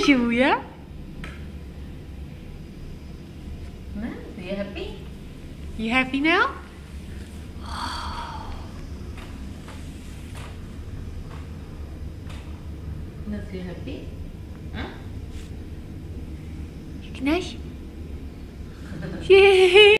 for you, yeah? Well, are you happy? You happy now? Not you happy? Huh? Knash? Yay!